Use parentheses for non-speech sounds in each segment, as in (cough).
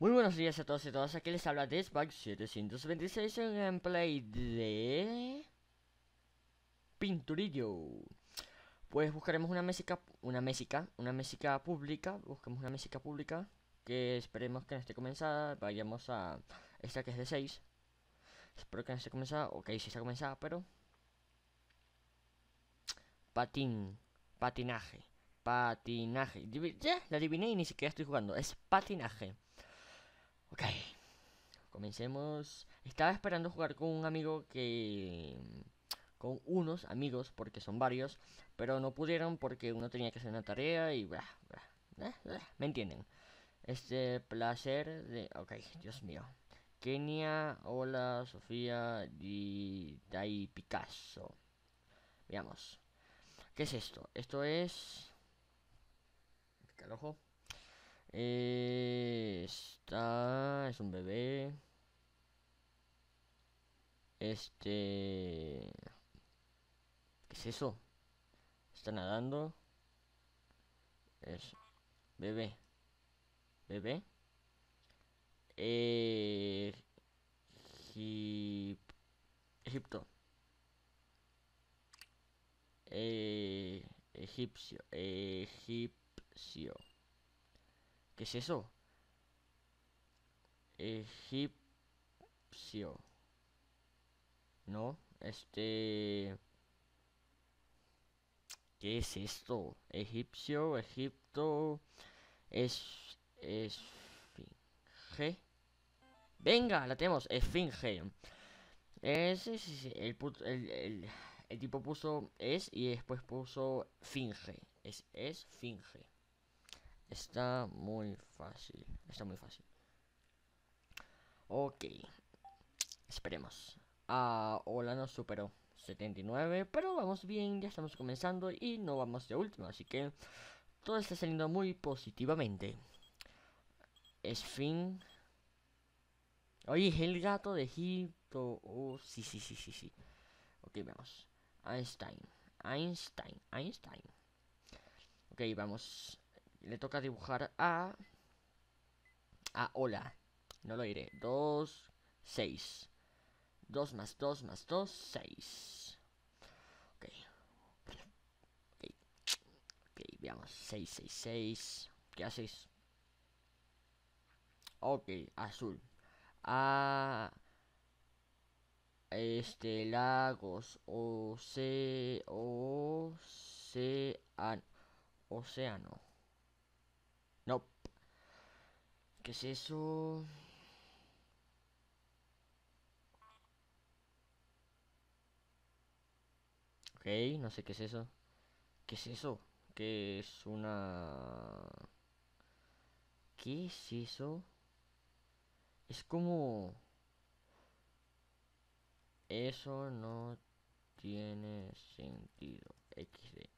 Muy buenos días a todos y todas, aquí les habla Desbug 726 en gameplay de... Pinturillo. Pues buscaremos una mesica, una mesica, una mesica pública, busquemos una mesica pública Que esperemos que no esté comenzada, vayamos a esta que es de 6 Espero que no esté comenzada, ok, si está comenzada, pero... Patín, patinaje, patinaje, ya, la adiviné y ni siquiera estoy jugando, es patinaje Ok. Comencemos. Estaba esperando jugar con un amigo que... Con unos amigos, porque son varios. Pero no pudieron porque uno tenía que hacer una tarea y... ¿Me entienden? Este placer de... Ok, Dios mío. Kenia, hola, Sofía, y Dai Picasso. Veamos. ¿Qué es esto? Esto es... el ojo. Está... Es un bebé. Este... ¿Qué es eso? Está nadando. Es... Bebé. Bebé. Eh... Egipto. Eh... Egipcio. Egipcio. ¿Qué es eso? Egipcio. No, este... ¿Qué es esto? Egipcio, Egipto... Es... Esfinge. Venga, la tenemos, Esfinge. Es, es, el, el, el, tipo puso es y después puso finge. Es esfinge. Está muy fácil. Está muy fácil. Ok. Esperemos. Ah, hola, nos superó. 79, pero vamos bien, ya estamos comenzando y no vamos de último, así que todo está saliendo muy positivamente. Es fin. Oye, el gato de Egipto. Oh, sí, sí, sí, sí, sí. Ok, vamos. Einstein. Einstein. Einstein. Ok, vamos le toca dibujar a... A hola. No lo diré. 2, 6. 2 más 2 más 2, 6. Ok. Ok. Ok, veamos. 6, 6, 6. ¿Qué haces? Ok, azul. A... Este, lagos, oce, oceano, océano. No. ¿Qué es eso? Ok, no sé qué es eso. ¿Qué es eso? ¿Qué es una... ¿Qué es eso? Es como... Eso no tiene sentido. XD.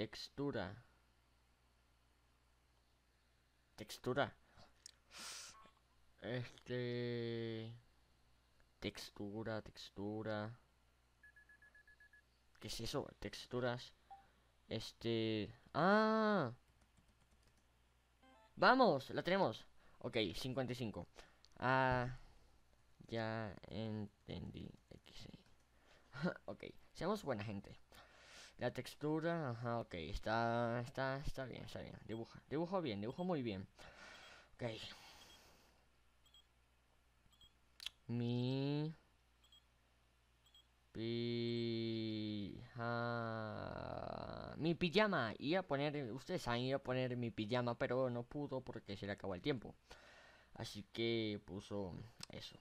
Textura. Textura. Este... Textura, textura. ¿Qué es eso? Texturas. Este... ¡Ah! ¡Vamos! La tenemos. Ok, 55. Ah... Ya entendí. (laughs) ok, seamos buena gente. La textura, ajá, ok, está, está, está bien, está bien. Dibuja, dibujo bien, dibujo muy bien. Ok. Mi pijama. Mi pijama. Iba a poner, ustedes han ido a poner mi pijama, pero no pudo porque se le acabó el tiempo. Así que puso eso.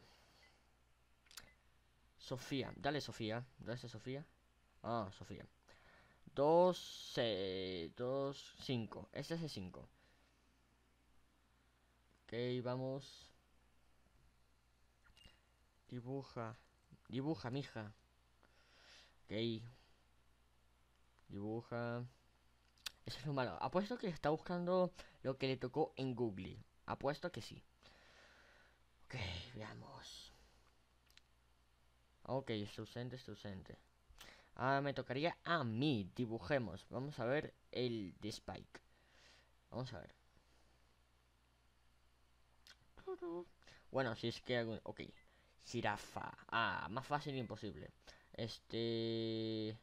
Sofía, dale Sofía. ¿Dónde está Sofía? Ah, Sofía. 2, 2, 5. Este es el 5. Ok, vamos. Dibuja. Dibuja, mija. Ok. Dibuja. Eso es lo malo. Apuesto que está buscando lo que le tocó en Google. Apuesto que sí. Ok, veamos. Ok, es ausente, es ausente. Ahora me tocaría a mí. Dibujemos. Vamos a ver el de Spike. Vamos a ver. Bueno, si es que... Algún... Ok. Jirafa. Ah, más fácil imposible. Este...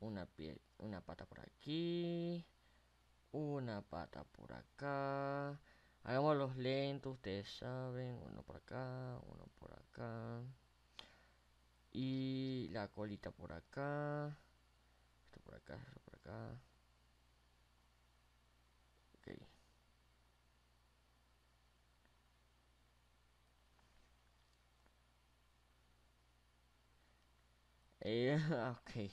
Una piel... Una pata por aquí. Una pata por acá. Hagamos los lentos, ustedes saben. Uno por acá, uno por acá. Y la colita por acá. Esto por acá, esto por acá. Ok. Eh, (laughs) ok.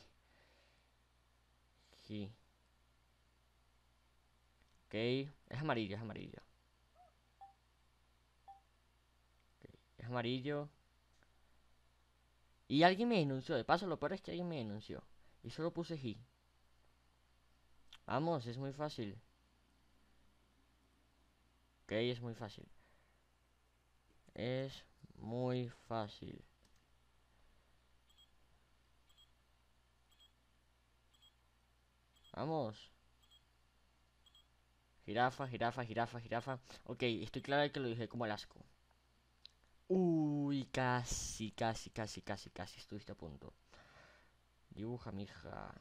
Sí. Ok, es amarillo, es amarillo. es amarillo. Y alguien me denunció. De paso, lo peor es que alguien me denunció. Y solo puse G. Vamos, es muy fácil. Ok, es muy fácil. Es muy fácil. Vamos. Jirafa, jirafa, jirafa, jirafa. Ok, estoy claro de que lo dije como el asco. Uy, casi, casi, casi, casi, casi estuviste a punto. Dibuja, mija.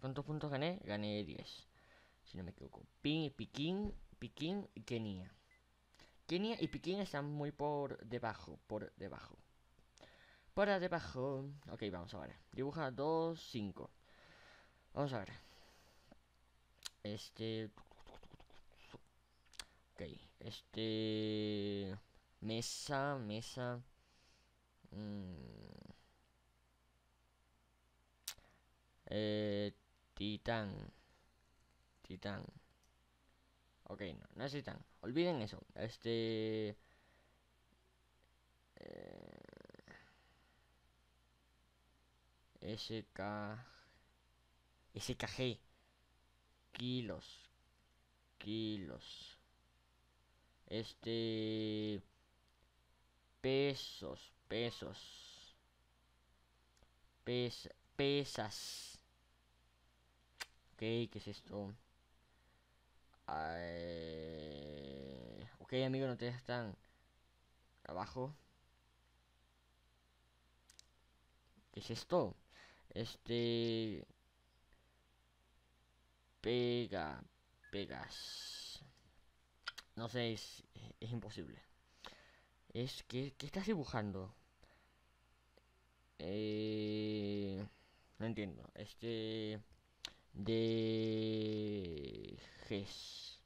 ¿Cuántos puntos gané? Gané 10. Si no me equivoco. Pin, Piquín, Piquín y Kenia. Kenia y Piquín están muy por debajo, por debajo. Por debajo. Ok, vamos a ver. Dibuja 2, 5. Vamos a ver. Este... Ok, este... Mesa, mesa. Mm. Eh, titán. Titán. Ok, no, no es titán. Olviden eso. Este... Eh, SK... SKG. Kilos. Kilos. Este pesos, pesos. Pes, pesas. Ok, ¿qué es esto? ok, amigo, no te están abajo. ¿Qué es esto? Este... Pega, pegas. No sé, es, es imposible. Es que, ¿qué estás dibujando? Eh, no entiendo. Este de Ges.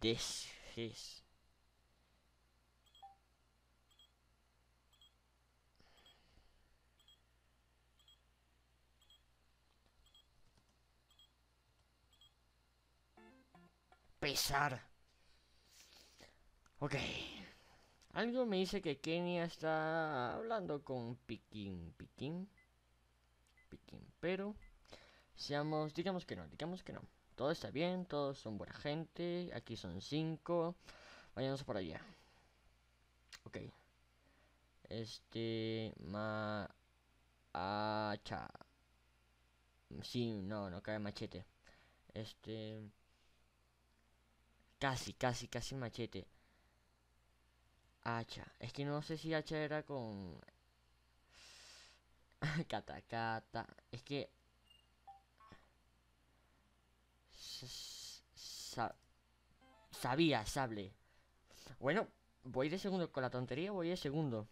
Desges. Pesar. Ok. Algo me dice que Kenia está hablando con Piquín. Piquín. Piquín. Pero, seamos, digamos que no, digamos que no. Todo está bien, todos son buena gente. Aquí son cinco. Vayamos por allá. Ok. Este. Ma. Hacha. Sí, no, no cae machete. Este. Casi, casi, casi machete. Hacha. Es que no sé si hacha era con... (laughs) Catacata. Es que... sabía, sable. Bueno, voy de segundo. Con la tontería voy de segundo.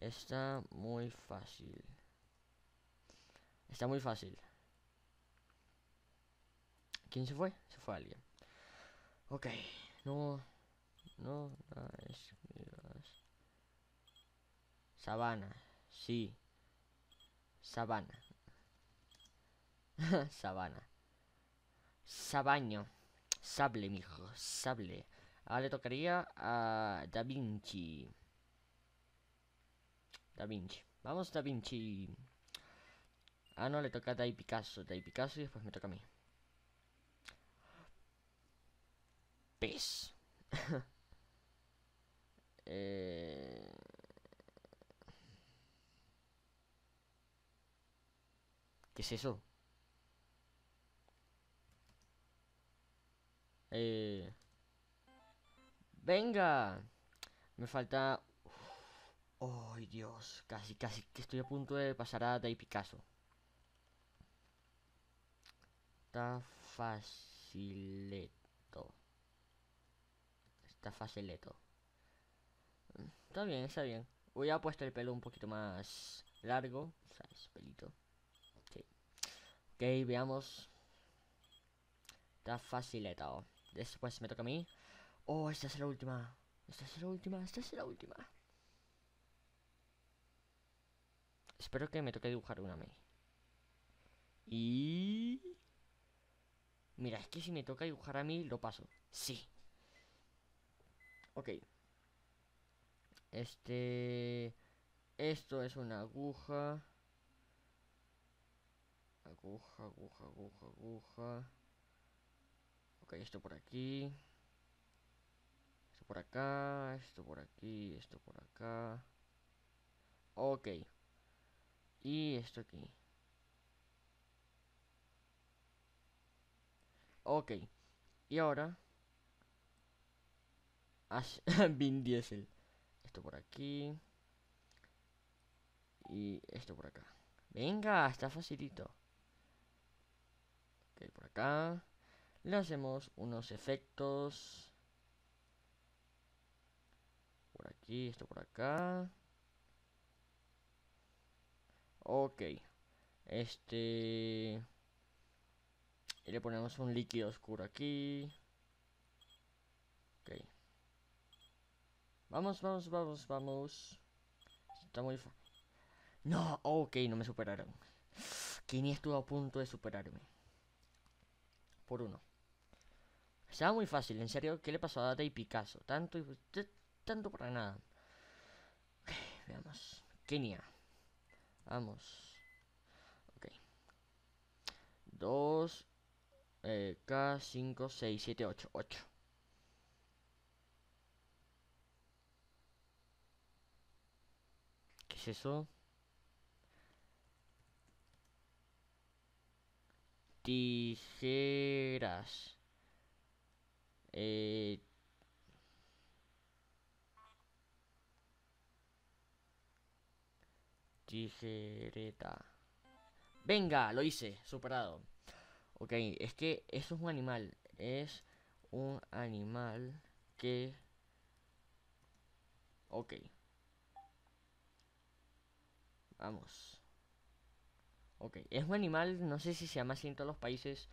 Está muy fácil. Está muy fácil. ¿Quién se fue? Se fue alguien. Ok, no... No es Sabana, sí. Sabana. (laughs) Sabana. Sabaño. Sable, mijo. Sable. Ahora le tocaría a Da Vinci. Da Vinci. Vamos, Da Vinci. Ah, no, le toca a Dai Picasso. Dai Picasso y después me toca a mí. Pez. (laughs) Eh, ¿Qué es eso? Eh... ¡Venga! Me falta... ¡Ay, Dios! Casi, casi que estoy a punto de pasar a Day Picasso. Está facileto. Está facileto. Está bien, está bien. Voy a puesto el pelo un poquito más largo. O sea, es pelito. Sí. Ok, veamos. Está facileto. Después me toca a mí. Oh, esta es la última. Esta es la última, esta es la última. Espero que me toque dibujar una a mí. Y... Mira, es que si me toca dibujar a mí, lo paso. Sí. Ok. Este... Esto es una aguja. Aguja, aguja, aguja, aguja. Ok, esto por aquí. Esto por acá, esto por aquí, esto por acá. Ok. Y esto aquí. Ok. Y ahora... (laughs) Vin Diesel. Esto por aquí. Y esto por acá. Venga, está facilito. Ok, por acá. Le hacemos unos efectos. Por aquí, esto por acá. Ok. Este... Y le ponemos un líquido oscuro aquí. Ok. Vamos, vamos, vamos, vamos. Está muy. No, ok, no me superaron. Kenny estuvo a punto de superarme. Por uno. Estaba muy fácil, en serio, ¿qué le pasó a Data y Picasso? Tanto y tanto para nada. Ok, veamos. Kenia. Vamos. Ok. 2 eh, K, 5, 6, 7, 8. 8. ¿Qué es eso? Tijeras. Eh, tijereta. Venga, lo hice, superado. Ok, es que eso es un animal. Es un animal que... Ok. Vamos. Ok, es un animal, no sé si se llama así en todos los países.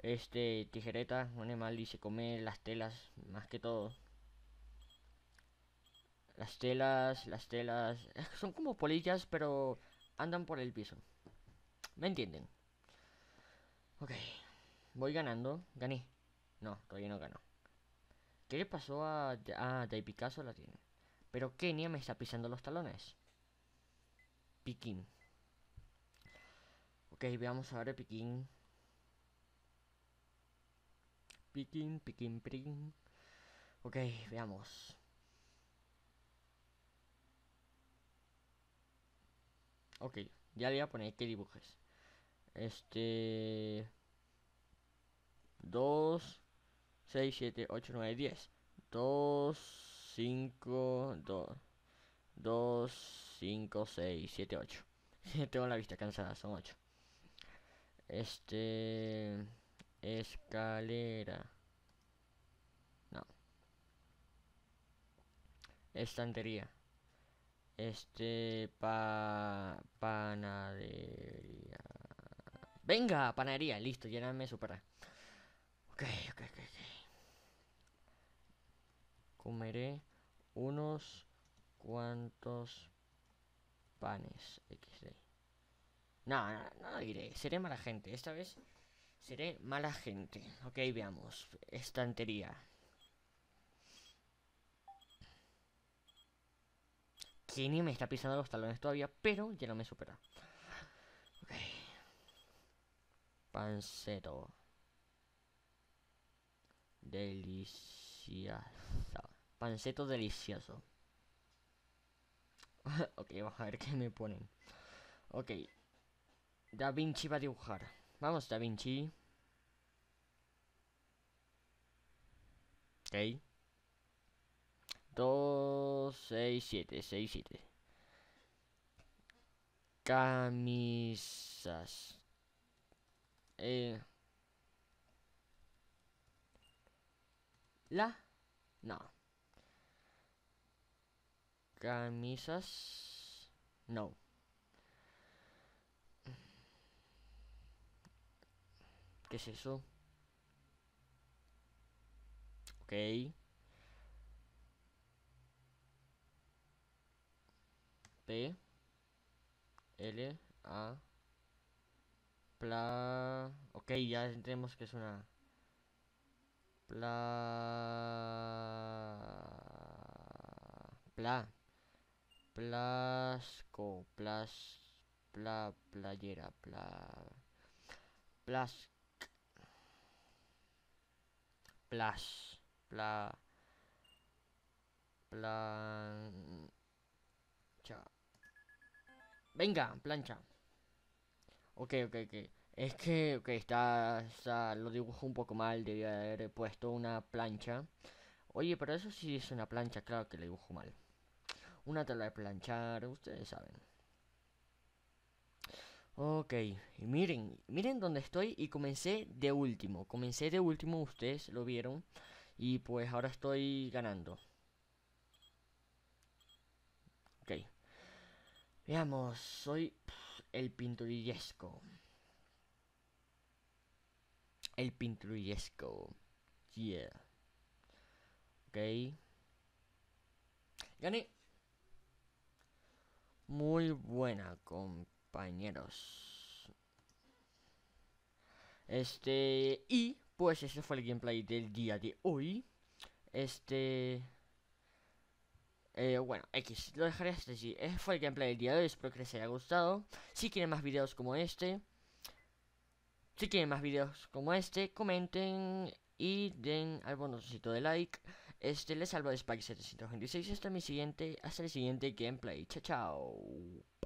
Este, tijereta, un animal y se come las telas, más que todo. Las telas, las telas, son como polillas, pero andan por el piso. ¿Me entienden? Ok, voy ganando, gané. No, todavía no ganó. ¿Qué le pasó a... Ah, de Picasso la tiene. Pero Kenia me está pisando los talones. Piquín. Ok, veamos ahora Piquín. Piquín, piquín, piquín. Ok, veamos. Ok, ya le voy a poner que dibujes. Este... 2, 6, 7, 8, 9, 10. 2, 5, 2, 2, 5, 6, 7, 8. Tengo la vista cansada, son 8. Este... Escalera. No. Estantería. Este... Pa... Panadería. Venga, panadería. Listo, ya me supera. Ok, ok, ok, ok. Comeré unos cuantos panes XD. No, no, no diré. Seré mala gente. Esta vez seré mala gente. Ok, veamos. Estantería. Kenny me está pisando los talones todavía, pero ya no me supera. Ok. Panceto. Delicioso. Panceto delicioso. (laughs) ok, vamos a ver qué me ponen. Ok. Da Vinci va a dibujar. Vamos, Da Vinci. Ok. 2, 6, 7, 6, 7. Camisas. Eh. La. No. Camisas. No. ¿Qué es eso? Ok. P L A Pla Ok, ya tenemos que es una Pla Plasco Plas Pla Playera Pla Plas Plas Pla Plancha. Venga, plancha. Ok, ok, ok. Es que, ok, está, está Lo dibujo un poco mal Debería haber puesto una plancha. Oye, pero eso sí es una plancha Claro que le dibujo mal Una tabla de planchar, ustedes saben Ok, y miren, miren dónde estoy y comencé de último. Comencé de último, ustedes lo vieron. Y pues ahora estoy ganando. Ok. Veamos, soy el pinturillesco. El pinturillesco. Yeah. Ok. Gané. Muy buena, compañeros. Este, y pues ese fue el gameplay del día de hoy. Este... Eh, bueno, X, lo dejaré hasta allí. Ese fue el gameplay del día de hoy, espero que les haya gustado. Si quieren más videos como este, si quieren más videos como este, comenten y den al botoncito de like. Este, les salvo de Spike 726. Hasta mi siguiente, hasta el siguiente gameplay. Chao, chao.